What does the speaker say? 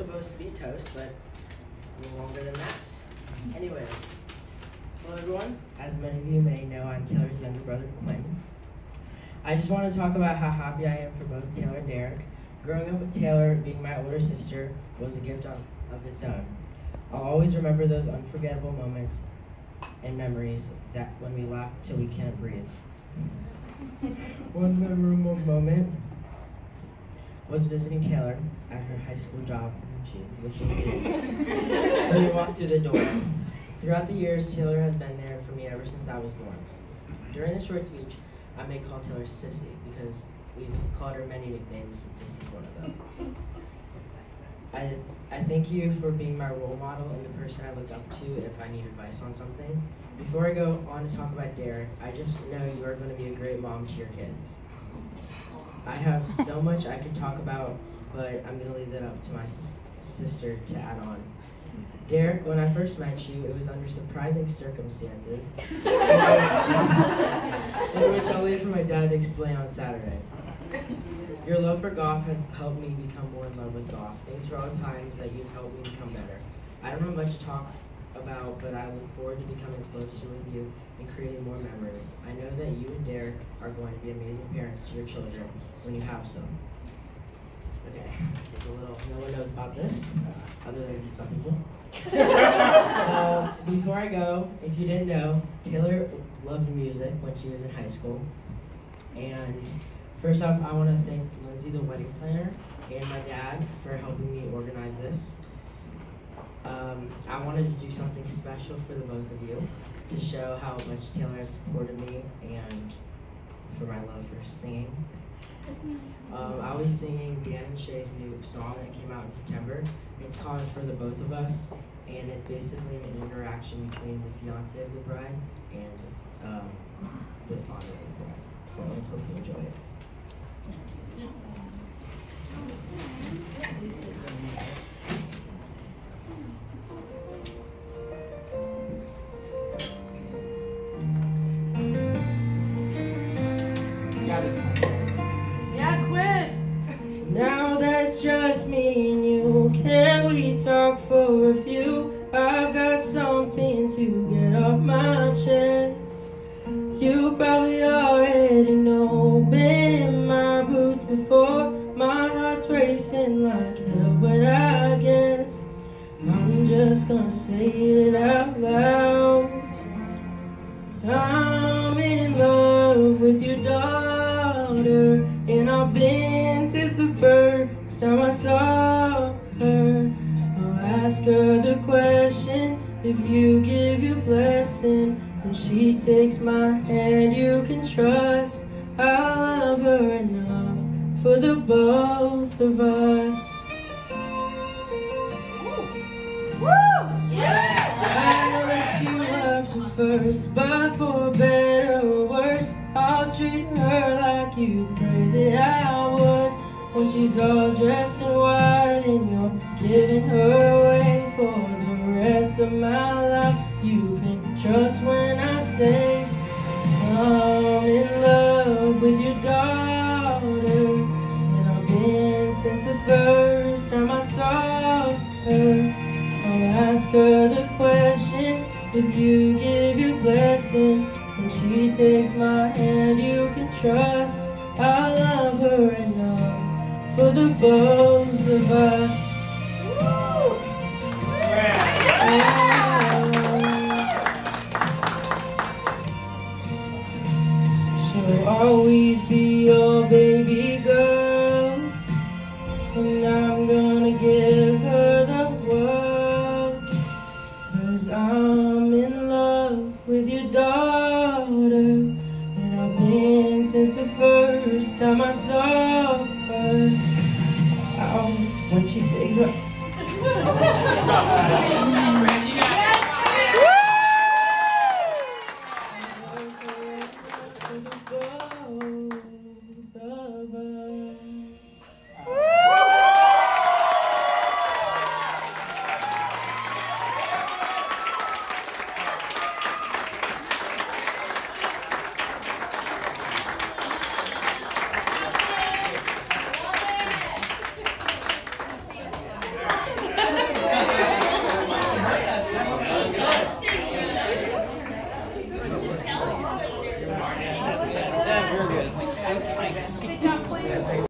supposed to be toast, but longer than that. Anyways, hello everyone. As many of you may know, I'm Taylor's younger brother, Quinn. I just want to talk about how happy I am for both Taylor and Derek. Growing up with Taylor, being my older sister, was a gift of, of its own. I'll always remember those unforgettable moments and memories that when we laughed till we can't breathe. One memorable moment was visiting Taylor at her high school job, which she when we walked through the door. Throughout the years, Taylor has been there for me ever since I was born. During the short speech, I may call Taylor Sissy because we've called her many nicknames and Sissy's one of them. I, I thank you for being my role model and the person I look up to if I need advice on something. Before I go on to talk about Derek, I just know you are going to be a great mom to your kids. I have so much I could talk about, but I'm going to leave that up to my sister to add on. Derek, when I first met you, it was under surprising circumstances, in which I'll waited for my dad to explain on Saturday. Your love for golf has helped me become more in love with golf. Thanks for all the times that you've helped me become better. I don't have much to talk about, but I look forward to becoming closer with you and creating more memories. I know that you and Derek are going to be amazing parents to your children when you have some. Okay, this is a little, no one knows about this, uh, other than some people. uh, before I go, if you didn't know, Taylor loved music when she was in high school. And first off, I want to thank Lindsay, the wedding planner, and my dad for helping me organize this. Um, I wanted to do something special for the both of you to show how much Taylor has supported me and for my love for singing. Um, I was singing Dan Shay's new song that came out in September. It's called For the Both of Us, and it's basically an interaction between the fiance of the bride and Just me and you. Can we talk for a few? I've got something to get off my chest. You probably already know. Been in my boots before. My heart's racing like hell, but I guess I'm just gonna say it out loud. I'm in love with your daughter, and I've been since the first time I saw her. I'll ask her the question if you give your blessing. When she takes my hand, you can trust I'll love her enough for the both of us. I know that you loved her first, but for better or worse, I'll treat her like you prayed that I. When she's all dressed in white and you're giving her away for the rest of my life, you can trust when I say I'm in love with your daughter, and I've been since the first time I saw her. I'll ask her the question if you give your blessing. When she takes my hand, you can trust I love her for the both of us. She'll always be your baby girl. And I'm gonna give since the first time I saw her. Ow, when she takes my.